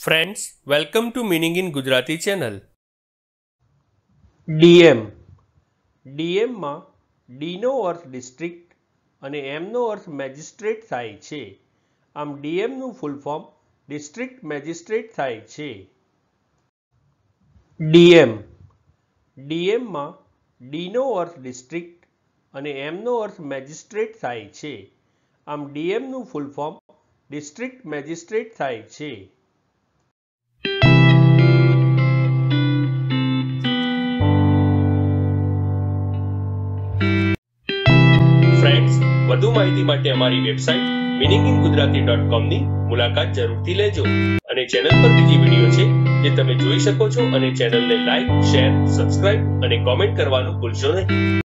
Friends welcome to meaning in Gujarati channel DM ડીએમમાં ડીનો અર્થ district અને એમનો અર્થ મેજિસ્ટ્રેટ થાય છે. આમ ડીએમનું ફૂલ ફોર્મ ડિસ્ટ્રિક્ટ મેજિસ્ટ્રેટ થાય છે. ડીએમ ડીએમમાં ડીનો અર્થ ડિસ્ટ્રિક્ટ અને એમનો અર્થ મેજિસ્ટ્રેટ થાય છે. આમ ડીએમનું ફૂલ ફોર્મ ડિસ્ટ્રિક્ટ મેજિસ્ટ્રેટ થાય છે. ફ્રેન્ડ્સ વધુ માહિતી માટે અમારી website meaning in Gujarati dot કોમની મુલાકાત જરૂરથી લેજો. અને ચેનલ પર બીજી વીડિયો છે જે તમે જોઈ શકો છો અને ચેનલને લાઈક શેર સબસ્ક્રાઇબ અને કોમેન્ટ કરવાનું ભૂલશો નહીં.